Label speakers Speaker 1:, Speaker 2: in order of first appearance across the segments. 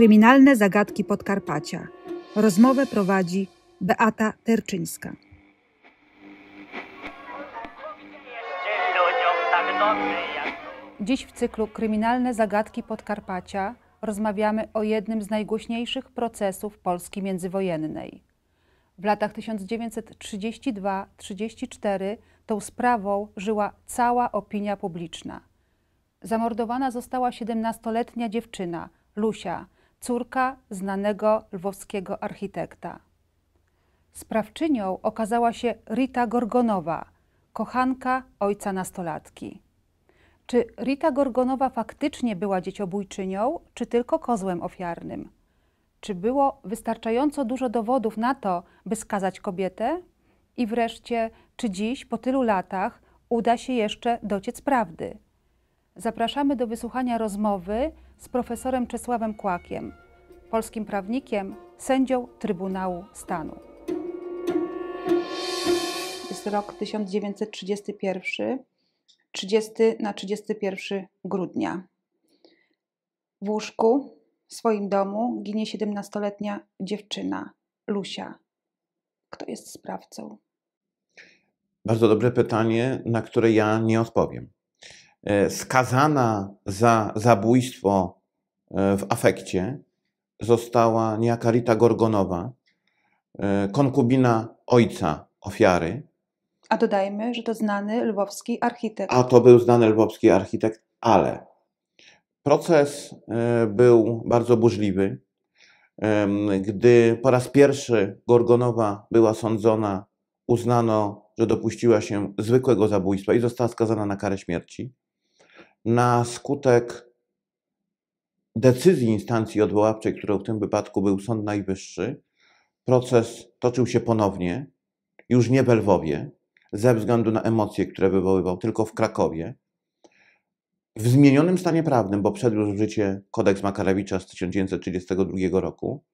Speaker 1: Kryminalne zagadki Podkarpacia. Rozmowę prowadzi Beata Terczyńska.
Speaker 2: Dziś w cyklu Kryminalne zagadki Podkarpacia rozmawiamy o jednym z najgłośniejszych procesów Polski międzywojennej. W latach 1932-34 tą sprawą żyła cała opinia publiczna. Zamordowana została 17-letnia dziewczyna, Lusia, córka znanego lwowskiego architekta. Sprawczynią okazała się Rita Gorgonowa, kochanka ojca nastolatki. Czy Rita Gorgonowa faktycznie była dzieciobójczynią, czy tylko kozłem ofiarnym? Czy było wystarczająco dużo dowodów na to, by skazać kobietę? I wreszcie, czy dziś, po tylu latach, uda się jeszcze dociec prawdy? Zapraszamy do wysłuchania rozmowy z profesorem Czesławem Kłakiem, polskim prawnikiem, sędzią Trybunału Stanu. Jest rok 1931, 30 na 31 grudnia. W łóżku w swoim domu ginie 17-letnia dziewczyna, Lusia. Kto jest sprawcą?
Speaker 3: Bardzo dobre pytanie, na które ja nie odpowiem. E, Skazana za zabójstwo e, w afekcie została niejaka Rita Gorgonowa, e, konkubina ojca ofiary,
Speaker 2: A dodajmy, że to znany lwowski architekt.
Speaker 3: a to był znany lwowski architekt, ale proces był bardzo burzliwy. Gdy po raz pierwszy Gorgonowa była sądzona, uznano, że dopuściła się zwykłego zabójstwa i została skazana na karę śmierci. Na skutek decyzji instancji odwoławczej, którą w tym wypadku był Sąd Najwyższy, proces toczył się ponownie, już nie w Lwowie, ze względu na emocje, które wywoływał, tylko w Krakowie. W zmienionym stanie prawnym, bo wszedł już w życie kodeks Makarewicza z 1932 roku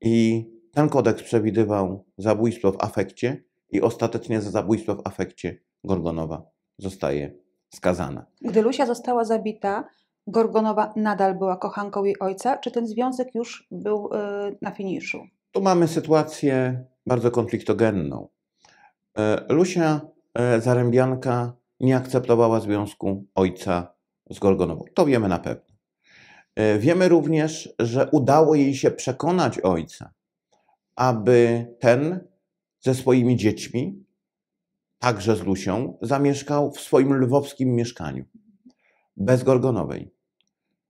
Speaker 3: i ten kodeks przewidywał zabójstwo w afekcie i ostatecznie za zabójstwo w afekcie Gorgonowa zostaje skazana.
Speaker 2: Gdy Lusia została zabita, Gorgonowa nadal była kochanką jej ojca, czy ten związek już był y, na finiszu?
Speaker 3: Tu mamy sytuację bardzo konfliktogenną. E, Lusia e, Zarębianka nie akceptowała związku ojca z Gorgonową. To wiemy na pewno. E, Wiemy również, że udało jej się przekonać ojca, aby ten ze swoimi dziećmi, także z Lusią, zamieszkał w swoim lwowskim mieszkaniu, bez Gorgonowej.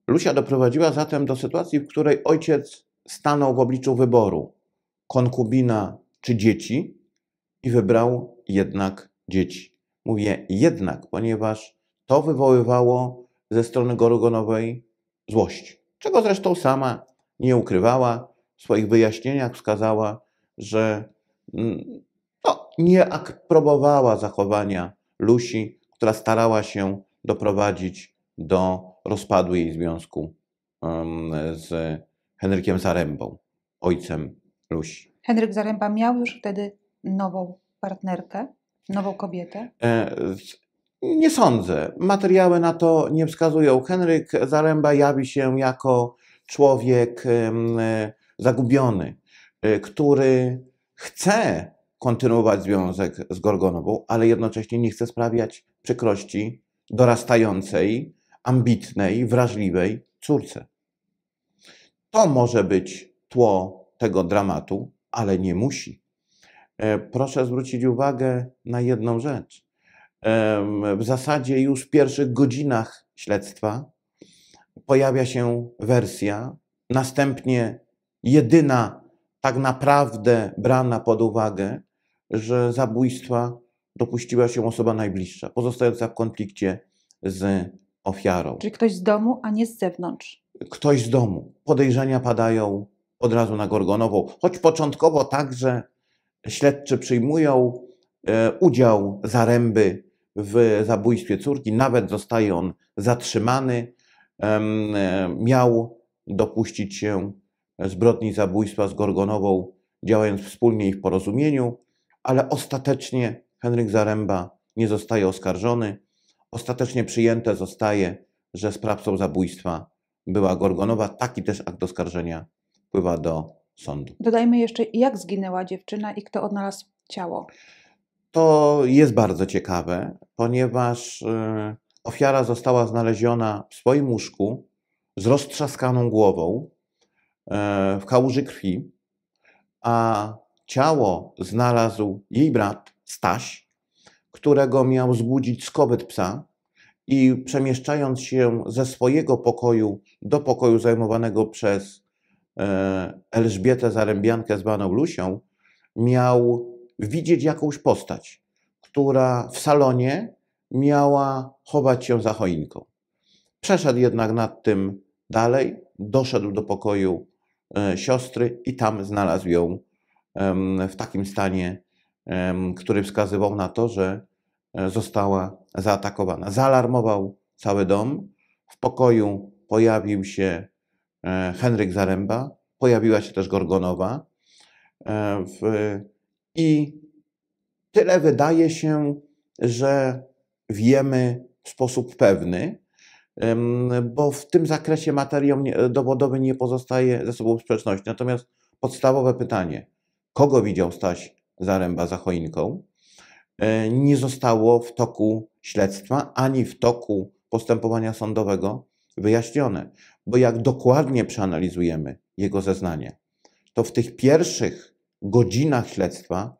Speaker 3: Lusia doprowadziła zatem do sytuacji, w której ojciec stanął w obliczu wyboru konkubina czy dzieci i wybrał jednak dzieci. Mówię jednak, ponieważ to wywoływało ze strony Gorgonowej złość, czego zresztą sama nie ukrywała. W swoich wyjaśnieniach wskazała, że mm, nie aprobowała zachowania Lusi, która starała się doprowadzić do rozpadu jej związku z Henrykiem Zarębą, ojcem Lusi.
Speaker 2: Henryk Zaręba miał już wtedy nową partnerkę, nową kobietę.
Speaker 3: E, Nie sądzę. Materiały na to nie wskazują. Henryk Zaręba jawi się jako człowiek zagubiony, e, który chce kontynuować związek z Gorgonową, ale jednocześnie nie chce sprawiać przykrości dorastającej, ambitnej, wrażliwej córce. To może być tło tego dramatu, ale nie musi. E, Proszę zwrócić uwagę na jedną rzecz. Em, W zasadzie już w pierwszych godzinach śledztwa pojawia się wersja, następnie jedyna tak naprawdę brana pod uwagę, że zabójstwa dopuściła się osoba najbliższa, pozostająca w konflikcie z ofiarą.
Speaker 2: Czyli ktoś z domu, a nie z zewnątrz.
Speaker 3: Ktoś z domu. Podejrzenia padają od razu na Gorgonową, choć początkowo także śledczy przyjmują e, udział Zaręby w zabójstwie córki, nawet zostaje on zatrzymany. E, Miał dopuścić się zbrodni zabójstwa z Gorgonową, działając wspólnie i w porozumieniu, ale ostatecznie Henryk Zaręba nie zostaje oskarżony. Ostatecznie przyjęte zostaje, że sprawcą zabójstwa była Gorgonowa. Taki też akt oskarżenia wpływa do sądu.
Speaker 2: Dodajmy jeszcze, jak zginęła dziewczyna i kto odnalazł ciało.
Speaker 3: To jest bardzo ciekawe, ponieważ e, ofiara została znaleziona w swoim łóżku z roztrzaskaną głową e, w kałuży krwi, a ciało znalazł jej brat Staś, którego miał zbudzić z kobyt psa i przemieszczając się ze swojego pokoju do pokoju zajmowanego przez e, Elżbietę Zarębiankę zwaną Lusią, miał widzieć jakąś postać, która w salonie miała chować się za choinką. Przeszedł jednak nad tym dalej, doszedł do pokoju e, siostry i tam znalazł ją w takim stanie, który wskazywał na to, że e, została zaatakowana. Zaalarmował cały dom. W pokoju pojawił się e, Henryk Zaręba, pojawiła się też Gorgonowa. E, I tyle wydaje się, że wiemy w sposób pewny, bo w tym zakresie materiał dowodowy nie pozostaje ze sobą sprzeczności. Natomiast podstawowe pytanie, kogo widział Staś Zaręba za choinką, e, nie zostało w toku śledztwa ani w toku postępowania sądowego wyjaśnione. Bo jak dokładnie przeanalizujemy jego zeznanie, to w tych pierwszych godzinach śledztwa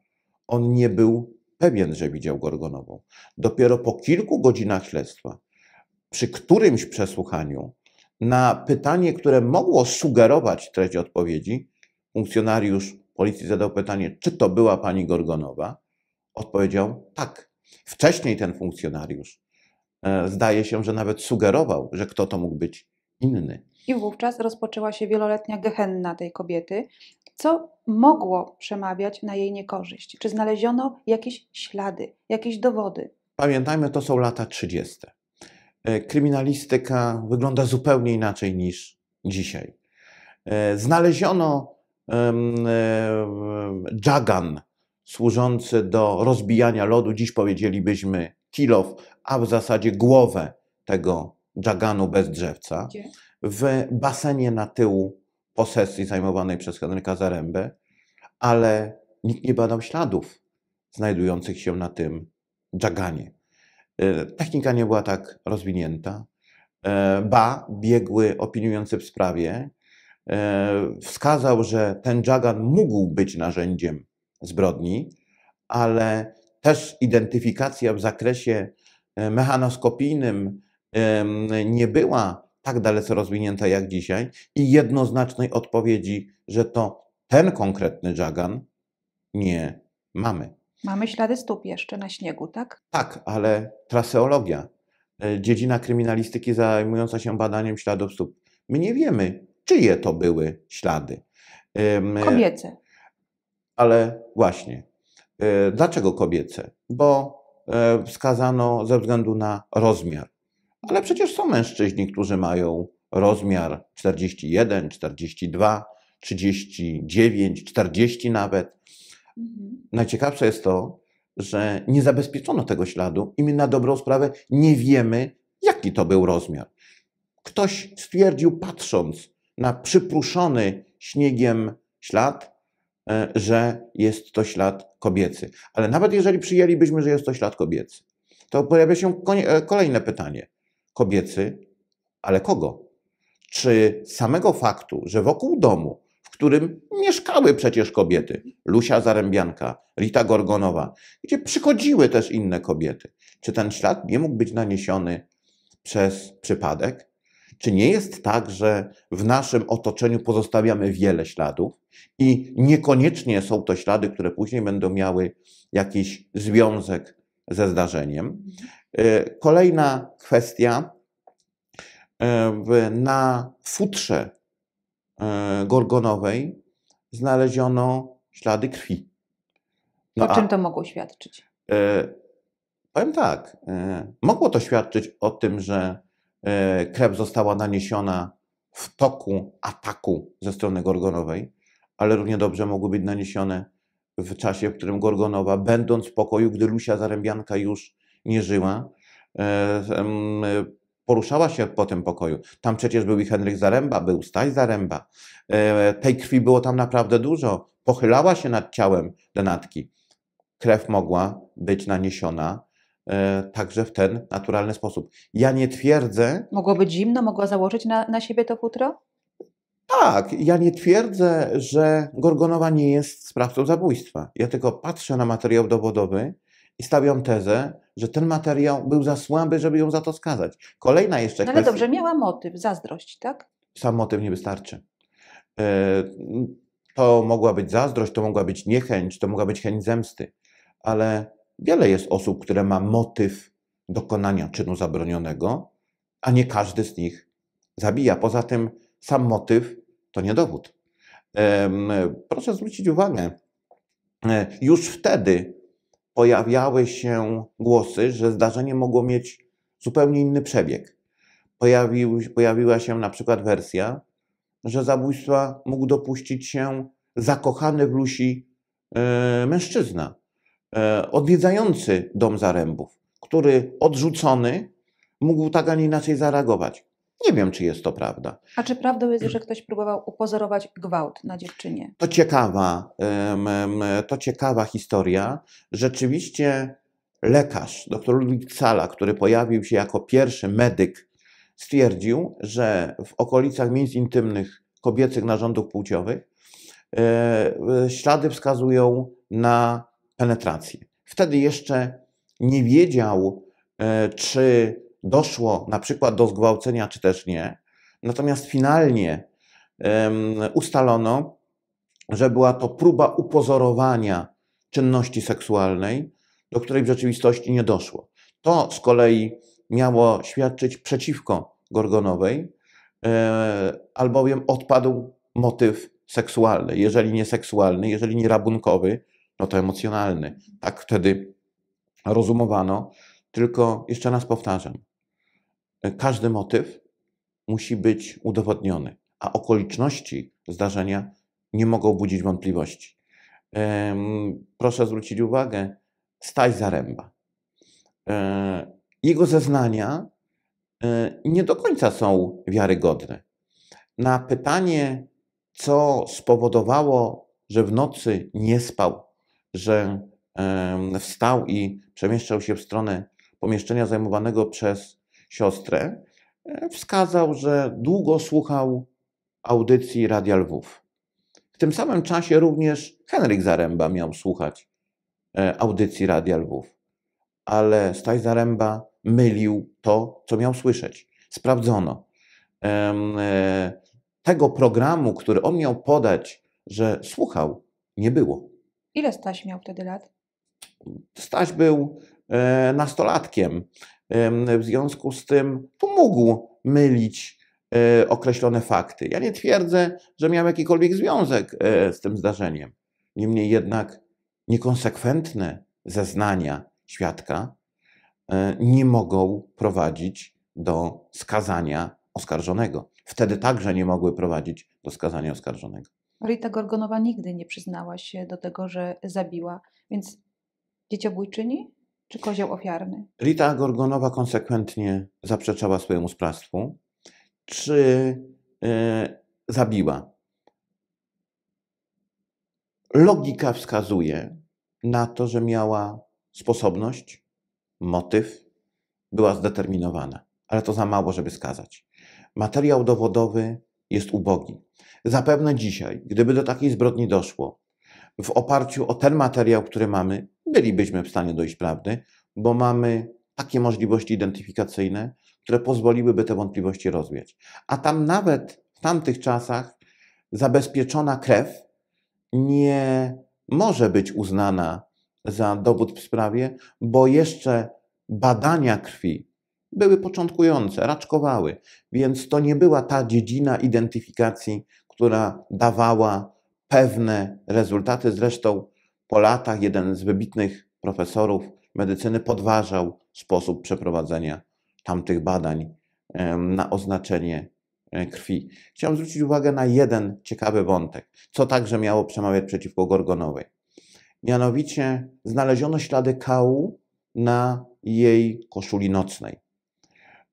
Speaker 3: on nie był pewien, że widział Gorgonową. Dopiero po kilku godzinach śledztwa, przy którymś przesłuchaniu, na pytanie, które mogło sugerować treść odpowiedzi, funkcjonariusz policji zadał pytanie, czy to była pani Gorgonowa, odpowiedział tak. Wcześniej ten funkcjonariusz e, zdaje się, że nawet sugerował, że kto to mógł być inny.
Speaker 2: I wówczas rozpoczęła się wieloletnia gehenna tej kobiety, co mogło przemawiać na jej niekorzyść. Czy znaleziono jakieś ślady, jakieś dowody?
Speaker 3: Pamiętajmy, to są lata 30. E, Kryminalistyka wygląda zupełnie inaczej niż dzisiaj. E, Znaleziono em, dżagan służący do rozbijania lodu. Dziś powiedzielibyśmy kilof, a w zasadzie głowę tego dżaganu bez drzewca w basenie na tyłu posesji zajmowanej przez Henryka Zarębę, ale nikt nie badał śladów znajdujących się na tym dżaganie. E, Technika nie była tak rozwinięta. E, Ba, biegły opiniujący w sprawie e, wskazał, że ten dżagan mógł być narzędziem zbrodni, ale też identyfikacja w zakresie e, mechanoskopijnym em, nie była tak dalece rozwinięta jak dzisiaj i jednoznacznej odpowiedzi, że to ten konkretny dżagan nie mamy.
Speaker 2: Mamy ślady stóp jeszcze na śniegu, tak?
Speaker 3: Tak, ale traseologia, e, dziedzina kryminalistyki zajmująca się badaniem śladów stóp. My nie wiemy, czyje to były ślady. Em,
Speaker 2: Kobiece.
Speaker 3: Ale właśnie, e, dlaczego kobiece? Bo e, wskazano ze względu na rozmiar. Ale przecież są mężczyźni, którzy mają rozmiar 41, 42, 39, 40 nawet.
Speaker 2: Mhm.
Speaker 3: Najciekawsze jest to, że nie zabezpieczono tego śladu i my na dobrą sprawę nie wiemy, jaki to był rozmiar. Ktoś stwierdził, patrząc na przypruszony śniegiem ślad, e, że jest to ślad kobiecy. Ale nawet jeżeli przyjęlibyśmy, że jest to ślad kobiecy, to pojawia się e, kolejne pytanie. Kobiecy, ale kogo? Czy samego faktu, że wokół domu, w którym mieszkały przecież kobiety, Lusia Zarębianka, Rita Gorgonowa, gdzie przychodziły też inne kobiety, czy ten ślad nie mógł być naniesiony przez przypadek? Czy nie jest tak, że w naszym otoczeniu pozostawiamy wiele śladów i niekoniecznie są to ślady, które później będą miały jakiś związek ze zdarzeniem? E, Kolejna kwestia. E, Na futrze e, gorgonowej znaleziono ślady krwi. No
Speaker 2: o czym to mogło świadczyć?
Speaker 3: Powiem tak, mogło to świadczyć o tym, że e, krew została naniesiona w toku ataku ze strony Gorgonowej, ale równie dobrze mogły być naniesione w czasie, w którym Gorgonowa, będąc w pokoju, gdy Lusia Zarębianka już nie żyła, e, poruszała się po tym pokoju. Tam przecież był i Henryk Zaręba, był Staś Zaręba. E, tej krwi było tam naprawdę dużo. Pochylała się nad ciałem denatki. Krew mogła być naniesiona także w ten naturalny sposób. Ja nie twierdzę,
Speaker 2: Mogło być zimno, mogła założyć na, na siebie to futro?
Speaker 3: tak, ja nie twierdzę, że Gorgonowa nie jest sprawcą zabójstwa. Ja tylko patrzę na materiał dowodowy i stawiam tezę, że ten materiał był za słaby, żeby ją za to skazać. Kolejna jeszcze
Speaker 2: No ale
Speaker 3: kwestia.
Speaker 2: dobrze, miała motyw, zazdrość, tak?
Speaker 3: Sam motyw nie wystarczy. E, To mogła być zazdrość, to mogła być niechęć, to mogła być chęć zemsty, ale wiele jest osób, które ma motyw dokonania czynu zabronionego, a nie każdy z nich zabija. Poza tym sam motyw to nie dowód. Proszę zwrócić uwagę, e, już wtedy pojawiały się głosy, że zdarzenie mogło mieć zupełnie inny przebieg. Pojawił, pojawiła się na przykład wersja, że zabójstwa mógł dopuścić się zakochany w Lusi e, mężczyzna, odwiedzający dom Zarębów, który odrzucony mógł tak, a nie inaczej zareagować. Nie wiem, czy jest to prawda.
Speaker 2: A czy prawdą jest, że ktoś próbował upozorować gwałt na dziewczynie?
Speaker 3: To ciekawa, to ciekawa historia. Rzeczywiście lekarz, dr Ludwik Cala, który pojawił się jako pierwszy medyk, stwierdził, że w okolicach miejsc intymnych kobiecych narządów płciowych e, e, ślady wskazują na penetrację. Wtedy jeszcze nie wiedział, e, czy doszło na przykład do zgwałcenia, czy też nie. Natomiast finalnie ustalono, że była to próba upozorowania czynności seksualnej, do której w rzeczywistości nie doszło. To z kolei miało świadczyć przeciwko Gorgonowej, e, albowiem odpadł motyw seksualny. Jeżeli nie seksualny, jeżeli nie rabunkowy, no to emocjonalny. Tak wtedy rozumowano. Tylko jeszcze raz powtarzam, każdy motyw musi być udowodniony, a okoliczności zdarzenia nie mogą budzić wątpliwości. Proszę zwrócić uwagę, Staś Zaręba. E, Jego zeznania e, nie do końca są wiarygodne. Na pytanie, co spowodowało, że w nocy nie spał, że wstał i przemieszczał się w stronę pomieszczenia zajmowanego przez siostrę, e, wskazał, że długo słuchał audycji Radia Lwów. W tym samym czasie również Henryk Zaręba miał słuchać e, audycji Radia Lwów, ale Staś Zaręba mylił to, co miał słyszeć. Sprawdzono. E, Tego programu, który on miał podać, że słuchał, nie było.
Speaker 2: Ile Staś miał wtedy lat?
Speaker 3: Staś był e, nastolatkiem. Em, W związku z tym tu mógł mylić e, określone fakty. Ja nie twierdzę, że miał jakikolwiek związek e, z tym zdarzeniem. Niemniej jednak niekonsekwentne zeznania świadka nie mogą prowadzić do skazania oskarżonego. Wtedy także nie mogły prowadzić do skazania oskarżonego.
Speaker 2: Rita Gorgonowa nigdy nie przyznała się do tego, że zabiła. Więc dzieciobójczyni czy kozioł ofiarny?
Speaker 3: Rita Gorgonowa konsekwentnie zaprzeczała swojemu sprawstwu. Czy e, zabiła? Logika wskazuje na to, że miała sposobność, motyw, była zdeterminowana, ale to za mało, żeby skazać. Materiał dowodowy jest ubogi. Zapewne dzisiaj, gdyby do takiej zbrodni doszło, w oparciu o ten materiał, który mamy, bylibyśmy w stanie dojść prawdy, bo mamy takie możliwości identyfikacyjne, które pozwoliłyby te wątpliwości rozwiać. A tam nawet w tamtych czasach zabezpieczona krew nie może być uznana za dowód w sprawie, bo jeszcze badania krwi były początkujące, raczkowały, więc to nie była ta dziedzina identyfikacji, która dawała pewne rezultaty. Zresztą po latach jeden z wybitnych profesorów medycyny podważał sposób przeprowadzenia tamtych badań na oznaczenie e, krwi. Chciałem zwrócić uwagę na jeden ciekawy wątek, co także miało przemawiać przeciwko Gorgonowej. Mianowicie znaleziono ślady kału na jej koszuli nocnej.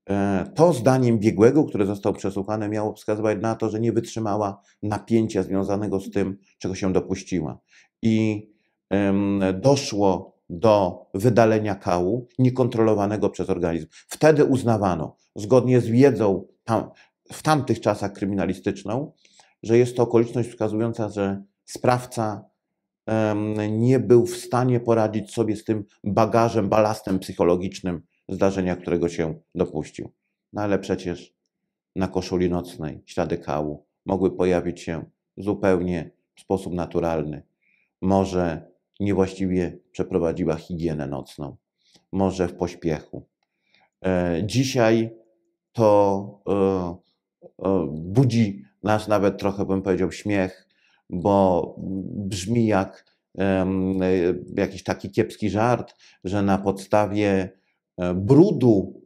Speaker 3: E, To zdaniem biegłego, które został przesłuchany, miało wskazywać na to, że nie wytrzymała napięcia związanego z tym, czego się dopuściła. I doszło do wydalenia kału niekontrolowanego przez organizm. Wtedy uznawano, zgodnie z wiedzą tam, w tamtych czasach kryminalistyczną, że jest to okoliczność wskazująca, że sprawca nie był w stanie poradzić sobie z tym bagażem, balastem psychologicznym zdarzenia, którego się dopuścił. No ale przecież na koszuli nocnej ślady kału mogły pojawić się zupełnie w sposób naturalny. Może niewłaściwie przeprowadziła higienę nocną, może w pośpiechu. E, Dzisiaj to e, e, budzi nas nawet trochę, bym powiedział, śmiech, bo brzmi jak e, jakiś taki kiepski żart, że na podstawie brudu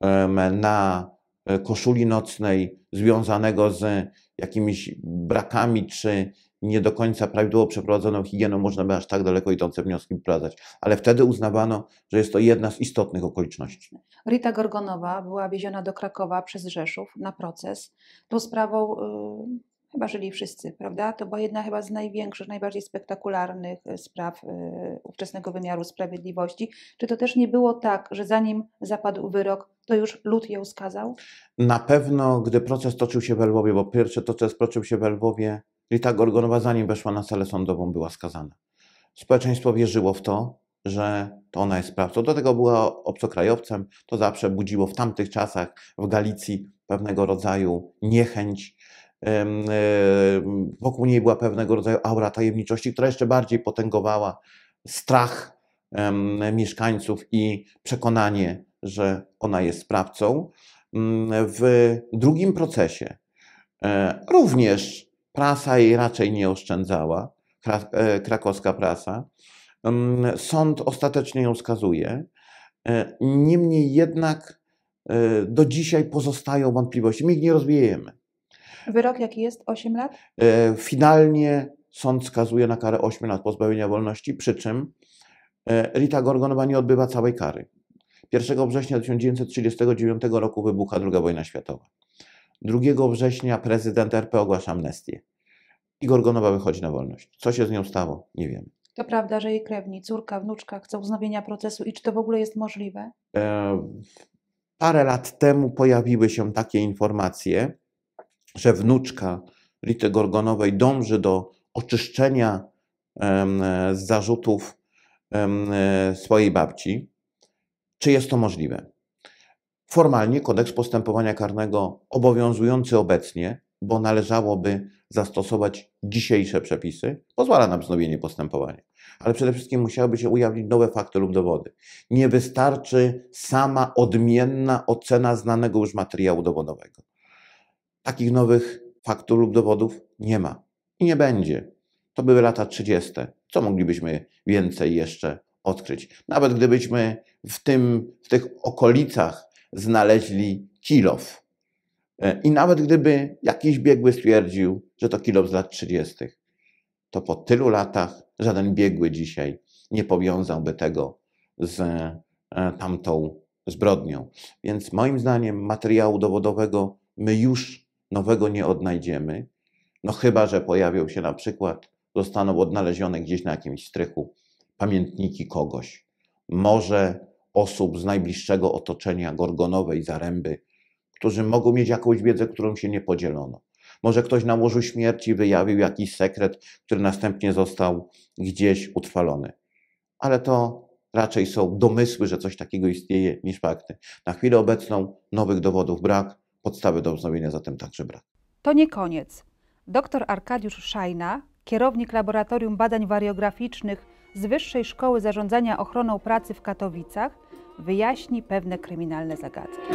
Speaker 3: em, na e, koszuli nocnej związanego z jakimiś brakami czy nie do końca prawidłowo przeprowadzoną higieną można by aż tak daleko idące wnioski wyprowadzać. Ale wtedy uznawano, że jest to jedna z istotnych okoliczności.
Speaker 2: Rita Gorgonowa była wieziona do Krakowa przez Rzeszów na proces. Tą sprawą y, chyba żyli wszyscy, prawda? To była jedna chyba z największych, najbardziej spektakularnych y, spraw y, ówczesnego wymiaru sprawiedliwości. Czy to też nie było tak, że zanim zapadł wyrok, to już lud ją skazał?
Speaker 3: Na pewno, gdy proces toczył się w Lwowie, bo pierwszy proces toczył się w Lwowie, Rita Gorgonowa, zanim weszła na salę sądową, była skazana. Społeczeństwo wierzyło w to, że to ona jest sprawcą. Do tego była obcokrajowcem. To zawsze budziło w tamtych czasach w Galicji pewnego rodzaju niechęć. Em, Wokół niej była pewnego rodzaju aura tajemniczości, która jeszcze bardziej potęgowała strach mieszkańców i przekonanie, że ona jest sprawcą. Mm, W drugim procesie e, również prasa jej raczej nie oszczędzała, e, krakowska prasa. Mm, Sąd ostatecznie ją skazuje. E, Niemniej jednak e, do dzisiaj pozostają wątpliwości. My ich nie rozwiejemy.
Speaker 2: Wyrok jaki jest? 8 lat?
Speaker 3: E, Finalnie sąd skazuje na karę 8 lat pozbawienia wolności, przy czym e, Rita Gorgonowa nie odbywa całej kary. 1 września 1939 roku wybucha II wojna światowa. 2 września prezydent RP ogłasza amnestię. I Gorgonowa wychodzi na wolność. Co się z nią stało? Nie wiemy.
Speaker 2: To prawda, że jej krewni, córka, wnuczka chcą wznowienia procesu i czy to w ogóle jest możliwe?
Speaker 3: E, Parę lat temu pojawiły się takie informacje, że wnuczka Rity Gorgonowej dąży do oczyszczenia e, z zarzutów e, swojej babci. Czy jest to możliwe? Formalnie kodeks postępowania karnego obowiązujący obecnie, bo należałoby zastosować dzisiejsze przepisy, pozwala na wznowienie postępowania. Ale przede wszystkim musiałyby się ujawnić nowe fakty lub dowody. Nie wystarczy sama odmienna ocena znanego już materiału dowodowego. Takich nowych faktów lub dowodów nie ma i nie będzie. To były lata 30. Co moglibyśmy więcej jeszcze odkryć? Nawet gdybyśmy w, tym, w tych okolicach znaleźli kilof, e, i nawet gdyby jakiś biegły stwierdził, że to kilof z lat 30., to po tylu latach żaden biegły dzisiaj nie powiązałby tego z e, tamtą zbrodnią. Więc moim zdaniem materiału dowodowego my już nowego nie odnajdziemy, no chyba, że pojawią się na przykład, zostaną odnalezione gdzieś na jakimś strychu pamiętniki kogoś, może osób z najbliższego otoczenia Gorgonowej, Zaręby, którzy mogą mieć jakąś wiedzę, którą się nie podzielono. Może ktoś na łożu śmierci wyjawił jakiś sekret, który następnie został gdzieś utrwalony. Ale to raczej są domysły, że coś takiego istnieje, niż fakty. Na chwilę obecną nowych dowodów brak, podstawy do wznowienia zatem także brak.
Speaker 2: To nie koniec. Dr Arkadiusz Szajna, kierownik Laboratorium Badań Wariograficznych z Wyższej Szkoły Zarządzania Ochroną Pracy w Katowicach, wyjaśni pewne kryminalne zagadki.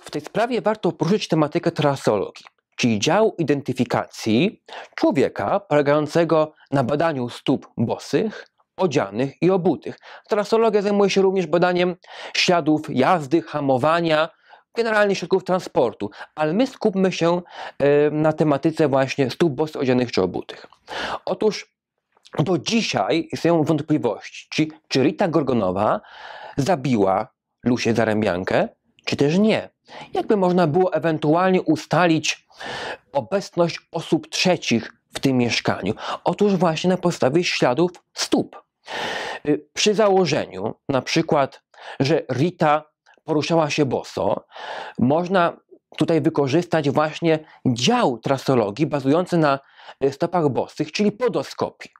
Speaker 4: W tej sprawie warto poruszyć tematykę trasologii, czyli działu identyfikacji człowieka polegającego na badaniu stóp bosych, odzianych i obutych. Trasologia zajmuje się również badaniem śladów jazdy, hamowania, generalnie środków transportu, ale my skupmy się e, na tematyce właśnie stóp bosych, odzianych czy obutych. Otóż do dzisiaj istnieją wątpliwości, czy, Rita Gorgonowa zabiła Lusię Zarębiankę, czy też nie? Jakby można było ewentualnie ustalić obecność osób trzecich w tym mieszkaniu? Otóż właśnie na podstawie śladów stóp. Y, Przy założeniu, na przykład, że Rita poruszała się boso, można tutaj wykorzystać właśnie dział trasologii bazujący na y, stopach bosych, czyli podoskopii.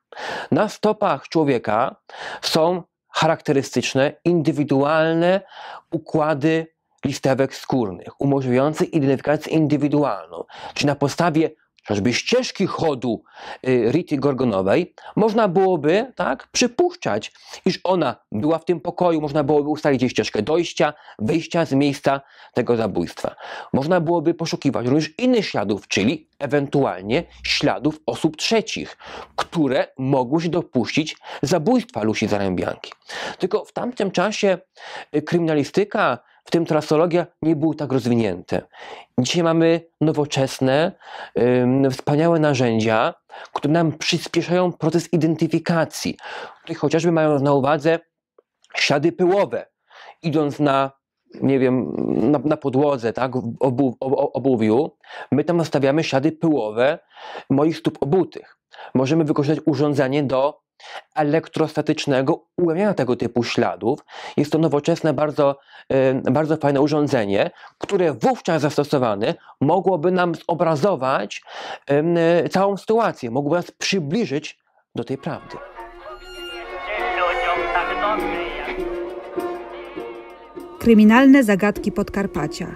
Speaker 4: Na stopach człowieka są charakterystyczne, indywidualne układy listewek skórnych, umożliwiające identyfikację indywidualną. Czyli na podstawie chociażby ścieżki chodu y, Rity Gorgonowej można byłoby tak, przypuszczać, iż ona była w tym pokoju, można byłoby ustalić jej ścieżkę dojścia, wyjścia z miejsca tego zabójstwa. Można byłoby poszukiwać również innych śladów, czyli ewentualnie śladów osób trzecich, które mogły się dopuścić zabójstwa Lusi Zarębianki. Tylko w tamtym czasie y, kryminalistyka, w tym trasologia, nie były tak rozwinięte. Dzisiaj mamy nowoczesne, wspaniałe narzędzia, które nam przyspieszają proces identyfikacji. Chociażby mają na uwadze ślady pyłowe. Idąc na, nie wiem, na, na podłodze, tak, w obu, o- obuwiu, my tam nastawiamy ślady pyłowe moich stóp obutych. Możemy wykorzystać urządzenie do elektrostatycznego ujawniania tego typu śladów. Jest to nowoczesne, bardzo, bardzo fajne urządzenie, które wówczas zastosowane mogłoby nam zobrazować całą sytuację, mogłoby nas przybliżyć do tej prawdy.
Speaker 1: Kryminalne zagadki Podkarpacia.